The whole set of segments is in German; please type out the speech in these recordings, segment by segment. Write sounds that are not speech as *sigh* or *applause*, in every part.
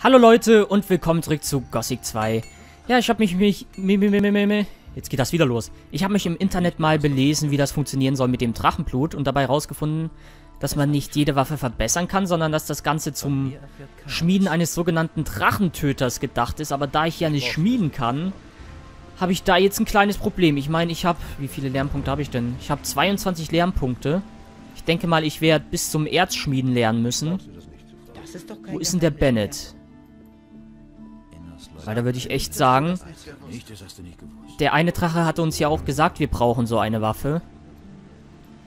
Hallo Leute und willkommen zurück zu Gothic 2. Ja, ich habe mich, mich, jetzt geht das wieder los. Ich habe mich im Internet mal belesen, wie das funktionieren soll mit dem Drachenblut und dabei herausgefunden, dass man nicht jede Waffe verbessern kann, sondern dass das Ganze zum Schmieden eines sogenannten Drachentöters gedacht ist. Aber da ich ja nicht schmieden kann, habe ich da jetzt ein kleines Problem. Ich meine, ich habe, wie viele Lernpunkte habe ich denn? Ich habe 22 Lernpunkte. Ich denke mal, ich werde bis zum Erzschmieden lernen müssen. Wo ist denn der Bennett? Weil da würde ich echt sagen, der eine Drache hat uns ja auch gesagt, wir brauchen so eine Waffe.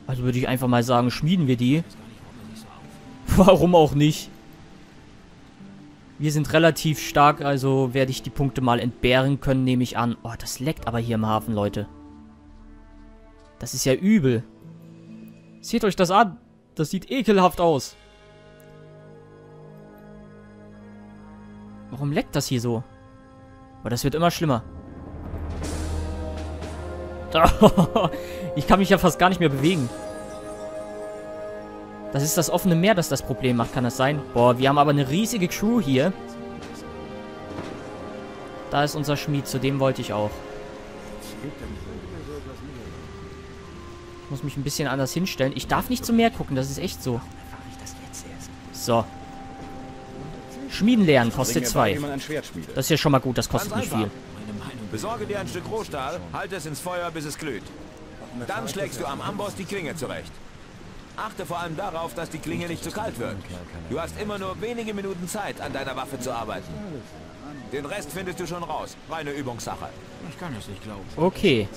Also würde ich einfach mal sagen, schmieden wir die. *laughs* Warum auch nicht? Wir sind relativ stark, also werde ich die Punkte mal entbehren können, nehme ich an. Oh, das leckt aber hier im Hafen, Leute. Das ist ja übel. Seht euch das an. Das sieht ekelhaft aus. Warum leckt das hier so? Aber das wird immer schlimmer. *laughs* Ich kann mich ja fast gar nicht mehr bewegen. Das ist das offene Meer, das das Problem macht, kann das sein? Boah, wir haben aber eine riesige Crew hier. Da ist unser Schmied, zu dem wollte ich auch. Ich muss mich ein bisschen anders hinstellen. Ich darf nicht zum Meer gucken, das ist echt so. So. Schmieden lernen kostet zwei. Das ist ja schon mal gut, das kostet nicht viel. Besorge dir ein Stück Rohstahl, halte es ins Feuer, bis es glüht. Dann schlägst du am Amboss die Klinge zurecht. Achte vor allem darauf, dass die Klinge nicht zu kalt wird. Du hast immer nur wenige Minuten Zeit, an deiner Waffe zu arbeiten. Den Rest findest du schon raus. Reine Übungssache. Ich kann es nicht glauben. Okay.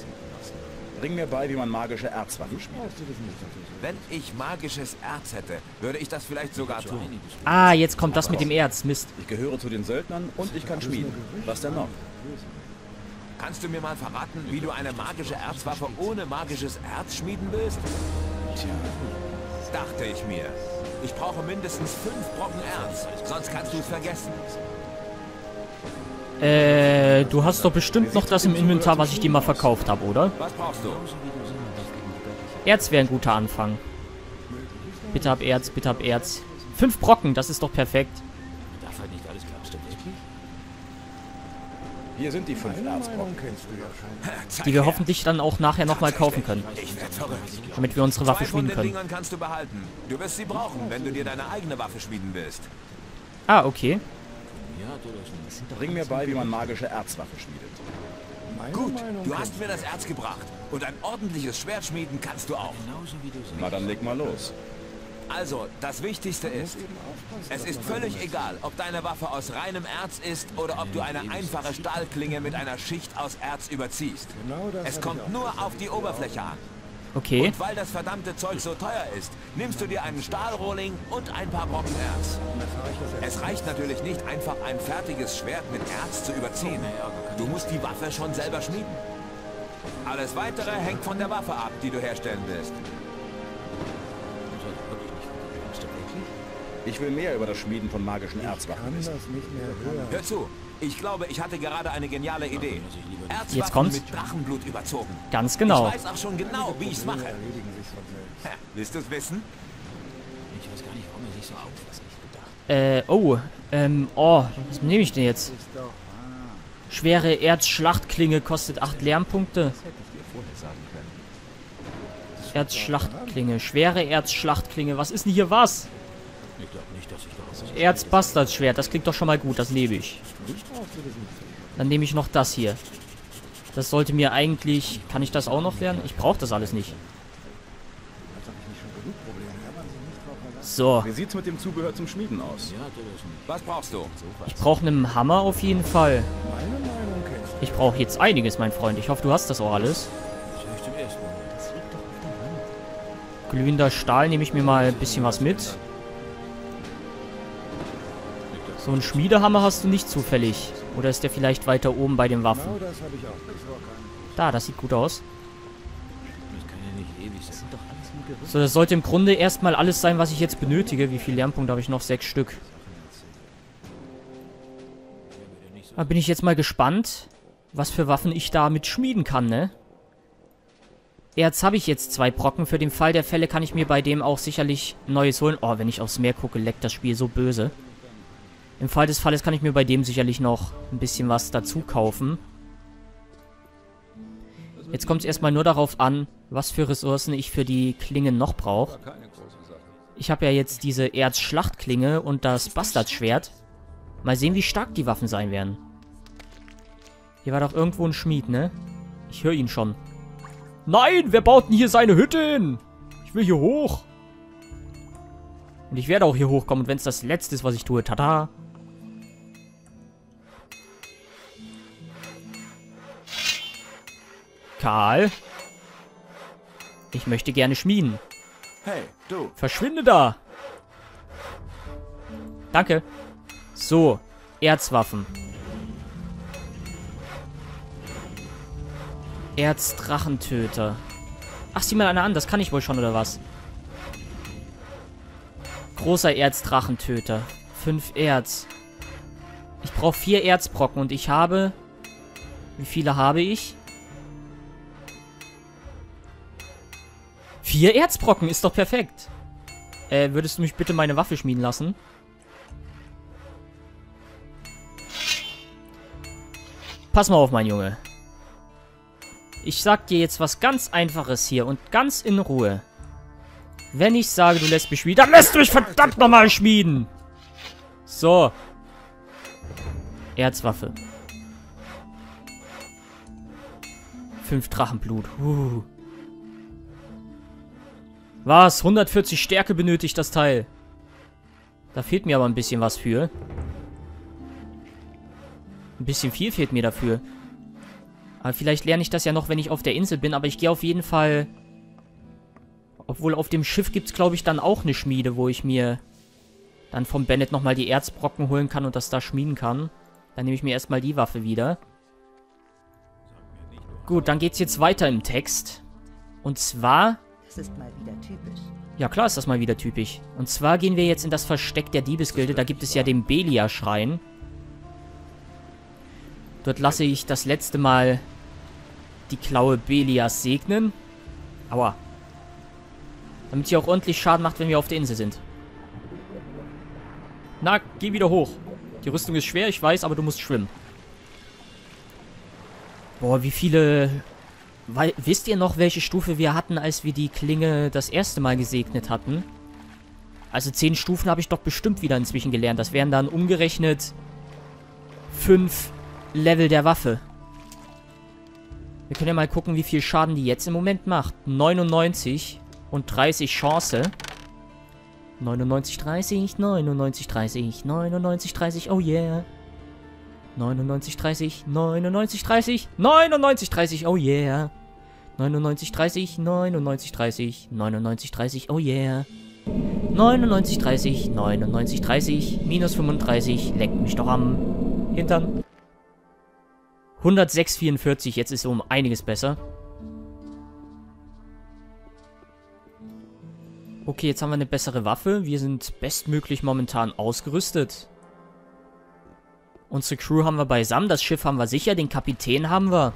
Bring mir bei, wie man magische Erzwaffen schmiedet. Wenn ich magisches Erz hätte, würde ich das vielleicht sogar tun. Ah, jetzt kommt das mit dem Erz. Mist. Ich gehöre zu den Söldnern und ich kann schmieden. Was denn noch? Kannst du mir mal verraten, wie du eine magische Erzwaffe ohne magisches Erz schmieden willst? Tja, Dachte ich mir. Ich brauche mindestens fünf Brocken Erz, sonst kannst du es vergessen. Äh, du hast doch bestimmt noch das im Inventar, was ich dir mal verkauft habe, oder? Was brauchst du? Erz wäre ein guter Anfang. Bitte hab Erz, bitte hab Erz. Fünf Brocken, das ist doch perfekt. Darf halt nicht alles klar, stimmt nicht? hier sind die fünf Erzbrocken. Die wir hoffentlich dann auch nachher nochmal kaufen können. Damit wir unsere Waffe schmieden den können. Kannst du behalten. Du wirst sie brauchen, wenn du dir deine eigene Waffe schmieden willst. Ah, okay. Bring mir bei, wie man magische Erzwaffe schmiedet. Gut, du hast mir das Erz gebracht. Und ein ordentliches Schwert schmieden kannst du auch. Genauso wie du sagst. Na dann leg mal los. Also, das Wichtigste ist, es ist völlig egal, ob deine Waffe aus reinem Erz ist oder ob du eine einfache Stahlklinge mit einer Schicht aus Erz überziehst. Es kommt nur auf die Oberfläche an. Okay. Und weil das verdammte Zeug so teuer ist, nimmst du dir einen Stahlrohling und ein paar Brocken Erz. Es reicht natürlich nicht, einfach ein fertiges Schwert mit Erz zu überziehen. Du musst die Waffe schon selber schmieden. Alles Weitere hängt von der Waffe ab, die du herstellen willst. Ich will mehr über das Schmieden von magischen Erzwaffen wissen. Hör zu, ich glaube, ich hatte gerade eine geniale Idee. Erzwaffen Jetzt kommt's. mit Drachenblut überzogen. Ganz genau. Ich weiß auch schon genau, wie ich's mache. Ha, willst du's wissen? Ich weiß gar nicht, warum er sich so gedacht. Äh, oh. Ähm, oh. Was nehme ich denn jetzt? Schwere Erzschlachtklinge kostet 8 Lernpunkte. Erzschlachtklinge. Schwere Erzschlachtklinge. Was ist denn hier was? Ich glaube nicht, dass ich da was Erzbastardschwert. Das klingt doch schon mal gut. Das nehme ich. Dann nehme ich noch das hier. Das sollte mir eigentlich... Kann ich das auch noch lernen? Ich brauche das alles nicht. So. Wie sieht's mit dem Zubehör zum Schmieden aus? Was brauchst du? Ich brauche einen Hammer auf jeden Fall. Ich brauche jetzt einiges, mein Freund. Ich hoffe, du hast das auch alles. Glühender Stahl nehme ich mir mal ein bisschen was mit. So einen Schmiedehammer hast du nicht zufällig. Oder ist der vielleicht weiter oben bei den Waffen? Da, das sieht gut aus. So, das sollte im Grunde erstmal alles sein, was ich jetzt benötige. Wie viele Lernpunkte habe ich noch? Sechs Stück. Da bin ich jetzt mal gespannt, was für Waffen ich da mit schmieden kann, ne? Erz habe ich jetzt zwei Brocken. Für den Fall der Fälle kann ich mir bei dem auch sicherlich Neues holen. Oh, wenn ich aufs Meer gucke, leckt das Spiel so böse. Im Fall des Falles kann ich mir bei dem sicherlich noch ein bisschen was dazu kaufen. Jetzt kommt es erstmal nur darauf an, was für Ressourcen ich für die Klingen noch brauche. Ich habe ja jetzt diese Erzschlachtklinge und das Bastardschwert. Mal sehen, wie stark die Waffen sein werden. Hier war doch irgendwo ein Schmied, ne? Ich höre ihn schon. Nein, wer baut denn hier seine Hütte hin? Ich will hier hoch. Und ich werde auch hier hochkommen. Und wenn es das Letzte ist, was ich tue, tada. Karl. Ich möchte gerne schmieden. Hey, du. Verschwinde da. Danke. So, Erzwaffen. Erzdrachentöter. Ach, sieh mal einer an, das kann ich wohl schon, oder was? Großer Erzdrachentöter. Fünf Erz. Ich brauche vier Erzbrocken und ich habe... Wie viele habe ich? Vier Erzbrocken, ist doch perfekt. Äh, würdest du mich bitte meine Waffe schmieden lassen? Pass mal auf, mein Junge. Ich sag dir jetzt was ganz Einfaches hier und ganz in Ruhe. Wenn ich sage, du lässt mich schmieden, dann lässt du mich verdammt nochmal schmieden. So. Erzwaffe. Fünf Drachenblut. Uh. Was? 140 Stärke benötigt das Teil. Da fehlt mir aber ein bisschen was für. Ein bisschen viel fehlt mir dafür. Aber vielleicht lerne ich das ja noch, wenn ich auf der Insel bin. Aber ich gehe auf jeden Fall... Obwohl auf dem Schiff gibt es, glaube ich, dann auch eine Schmiede, wo ich mir dann vom Bennett nochmal die Erzbrocken holen kann und das da schmieden kann. Dann nehme ich mir erstmal die Waffe wieder. Gut, dann geht's jetzt weiter im Text. Und zwar... Das ist mal wieder typisch. Ja, klar ist das mal wieder typisch. Und zwar gehen wir jetzt in das Versteck der Diebesgilde. Da gibt es ja den Belia-Schrein. Dort lasse ich das letzte Mal die Klaue Belias segnen. Aua. Damit sie auch ordentlich Schaden macht, wenn wir auf der Insel sind. Na, geh wieder hoch. Die Rüstung ist schwer, ich weiß, aber du musst schwimmen. Boah, wie viele... Weil, wisst ihr noch, welche Stufe wir hatten, als wir die Klinge das erste Mal gesegnet hatten? Also zehn Stufen habe ich doch bestimmt wieder inzwischen gelernt. Das wären dann umgerechnet fünf Level der Waffe. Wir können ja mal gucken, wie viel Schaden die jetzt im Moment macht. 99 und 30 Chance. 99, 30, 99, 30, 99, 30, oh yeah. 99, 30, 99, 30, 99, 30, oh yeah. 99, 30, 99, 30, 99, 30, oh yeah. 99, 30, 99, 30, minus 35, leckt mich doch am Hintern. 106,44, jetzt ist um einiges besser. Okay, jetzt haben wir eine bessere Waffe. Wir sind bestmöglich momentan ausgerüstet. Unsere Crew haben wir beisammen, das Schiff haben wir sicher, den Kapitän haben wir.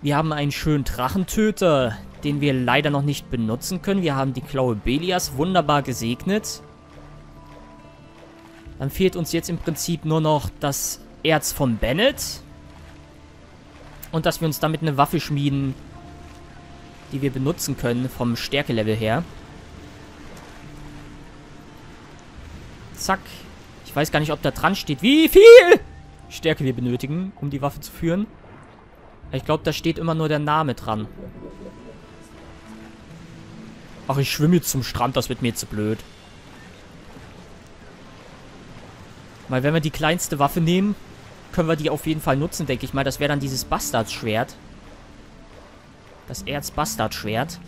Wir haben einen schönen Drachentöter, den wir leider noch nicht benutzen können. Wir haben die Klaue Belias wunderbar gesegnet. Dann fehlt uns jetzt im Prinzip nur noch das Erz von Bennett. Und dass wir uns damit eine Waffe schmieden, die wir benutzen können vom Stärkelevel her. Zack. Ich weiß gar nicht, ob da dran steht, wie viel Stärke wir benötigen, um die Waffe zu führen. Ich glaube, da steht immer nur der Name dran. Ach, ich schwimme jetzt zum Strand, das wird mir zu blöd. Weil wenn wir die kleinste Waffe nehmen, können wir die auf jeden Fall nutzen, denke ich mal. Das wäre dann dieses Bastardsschwert. Das Erzbastardschwert.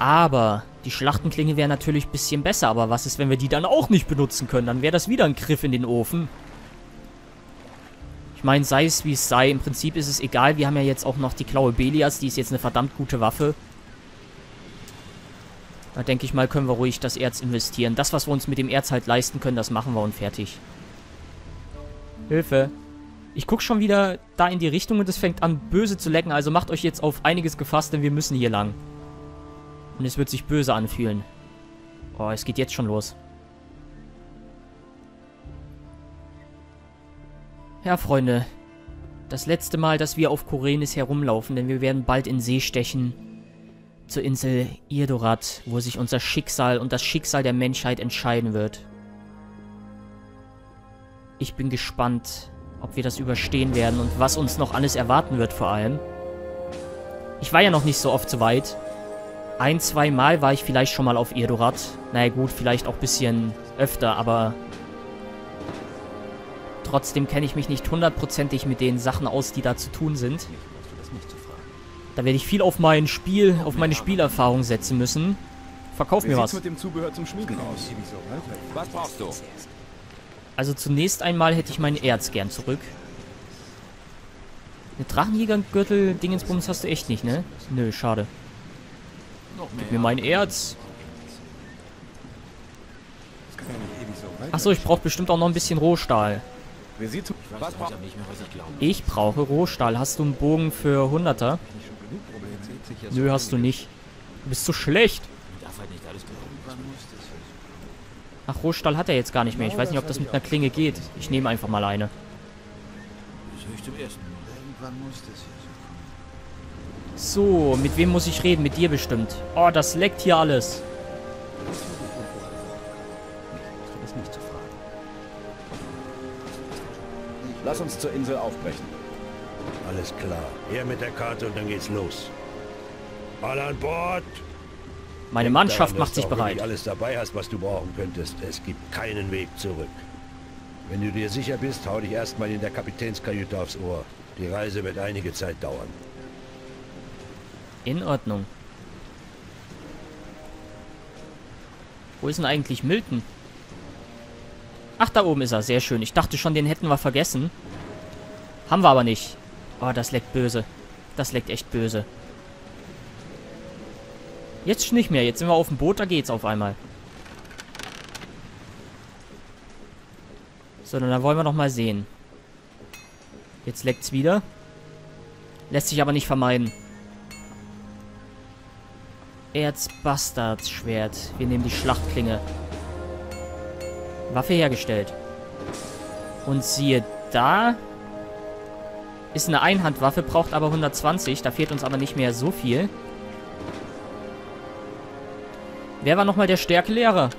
Aber die Schlachtenklinge wäre natürlich ein bisschen besser. Aber was ist, wenn wir die dann auch nicht benutzen können? Dann wäre das wieder ein Griff in den Ofen. Ich meine, sei es wie es sei. Im Prinzip ist es egal. Wir haben ja jetzt auch noch die Klaue Belias. Die ist jetzt eine verdammt gute Waffe. Da denke ich mal, können wir ruhig das Erz investieren. Das, was wir uns mit dem Erz halt leisten können, das machen wir und fertig. Hilfe. Ich gucke schon wieder da in die Richtung und es fängt an böse zu lecken. Also macht euch jetzt auf einiges gefasst, denn wir müssen hier lang. Und es wird sich böse anfühlen. Oh, es geht jetzt schon los. Ja, Freunde. Das letzte Mal, dass wir auf Korenis herumlaufen, denn wir werden bald in See stechen. Zur Insel Irdorat, wo sich unser Schicksal und das Schicksal der Menschheit entscheiden wird. Ich bin gespannt, ob wir das überstehen werden und was uns noch alles erwarten wird vor allem. Ich war ja noch nicht so oft so weit. Ein, zwei Mal war ich vielleicht schon mal auf Irdorat. Naja gut, vielleicht auch ein bisschen öfter, aber... Trotzdem kenne ich mich nicht hundertprozentig mit den Sachen aus, die da zu tun sind. Da werde ich viel auf mein Spiel, auf meine Spielerfahrung setzen müssen. Verkauf mir was. mit dem Zubehör zum Schmieden aus? Was brauchst du? Also zunächst einmal hätte ich mein Erz gern zurück. Eine Drachenjägergürtel Dingensbums hast du echt nicht, ne? Nö, schade. Gib mir mein Erz. Achso, ich brauche bestimmt auch noch ein bisschen Rohstahl. Ich brauche Rohstahl. Hast du einen Bogen für 100er? Nö, hast du nicht. Du bist zu schlecht. Alles glauben. Ach, Rohstahl hat er jetzt gar nicht mehr. Ich weiß nicht, ob das mit einer Klinge geht. Ich nehme einfach mal eine. Das ich zum ersten Mal. So, mit wem muss ich reden? Mit dir bestimmt. Oh, das leckt hier alles. Das nicht zu fragen. Lass uns zur Insel aufbrechen. Alles klar. Her mit der Karte und dann geht's los. Alle an Bord! Meine Mannschaft daran, macht sich du auch wirklich bereit. alles dabei hast, was du brauchen könntest. Es gibt keinen Weg zurück. Wenn du dir sicher bist, hau dich erstmal in der Kapitänskajüte aufs Ohr. Die Reise wird einige Zeit dauern. In Ordnung. Wo ist denn eigentlich Milton? Ach, da oben ist er. Sehr schön. Ich dachte schon, den hätten wir vergessen. Haben wir aber nicht. Oh, das leckt böse. Das leckt echt böse. Jetzt nicht mehr. Jetzt sind wir auf dem Boot. Da geht's auf einmal. So, dann wollen wir noch mal sehen. Jetzt leckt's wieder. Lässt sich aber nicht vermeiden. Erzbastardsschwert. Wir nehmen die Schlachtklinge. Waffe hergestellt. Und siehe da. Ist eine Einhandwaffe, braucht aber 120. Da fehlt uns aber nicht mehr so viel. Wer war nochmal der Stärkelehrer?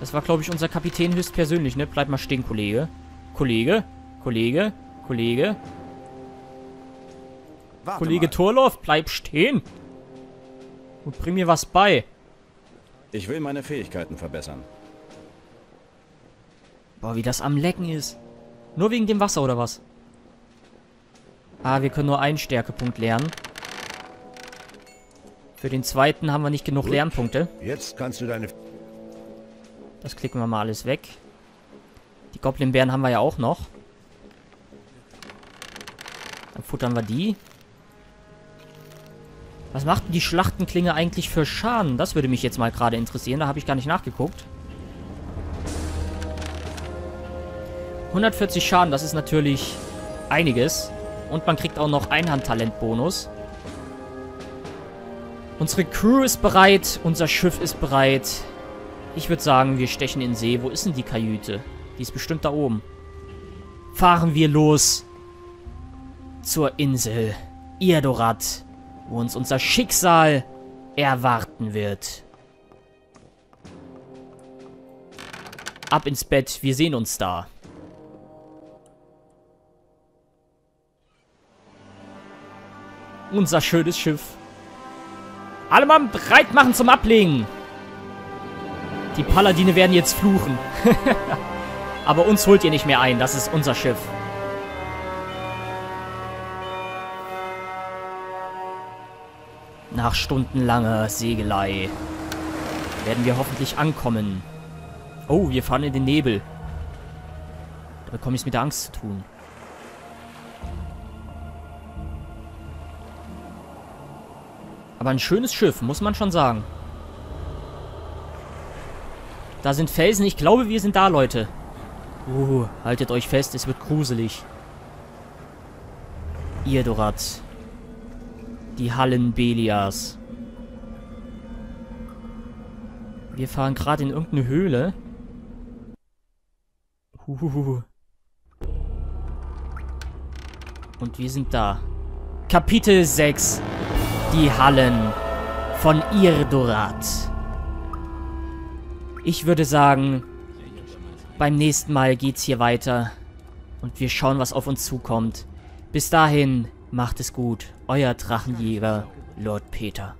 Das war, glaube ich, unser Kapitän höchstpersönlich, ne? Bleib mal stehen, Kollege. Kollege? Kollege? Kollege? Warte Kollege mal. Torloff, bleib stehen. Und bring mir was bei. Ich will meine Fähigkeiten verbessern. Boah, wie das am Lecken ist. Nur wegen dem Wasser, oder was? Ah, wir können nur einen Stärkepunkt lernen. Für den zweiten haben wir nicht genug Gut. Lernpunkte. Jetzt kannst du deine... Das klicken wir mal alles weg. Die Goblin-Bären haben wir ja auch noch. Dann futtern wir die. Was macht denn die Schlachtenklinge eigentlich für Schaden? Das würde mich jetzt mal gerade interessieren. Da habe ich gar nicht nachgeguckt. 140 Schaden, das ist natürlich einiges. Und man kriegt auch noch Einhandtalent-Bonus. Unsere Crew ist bereit, unser Schiff ist bereit. Ich würde sagen, wir stechen in See. Wo ist denn die Kajüte? Die ist bestimmt da oben. Fahren wir los zur Insel Irdorat, wo uns unser Schicksal erwarten wird. Ab ins Bett, wir sehen uns da. Unser schönes Schiff. Alle Mann bereit machen zum Ablegen. Die Paladine werden jetzt fluchen. *laughs* Aber uns holt ihr nicht mehr ein, das ist unser Schiff. Nach stundenlanger Segelei werden wir hoffentlich ankommen. Oh, wir fahren in den Nebel. Da bekomme ich es mit der Angst zu tun. Aber ein schönes Schiff, muss man schon sagen. Da sind Felsen. Ich glaube, wir sind da, Leute. Uh, haltet euch fest, es wird gruselig. Irdorat. Die Hallen Belias. Wir fahren gerade in irgendeine Höhle. Huhuhu. Und wir sind da. Kapitel 6. Die Hallen von Irdorat. Ich würde sagen, beim nächsten Mal geht's hier weiter. Und wir schauen, was auf uns zukommt. Bis dahin, macht es gut. Euer Drachenjäger, Lord Peter.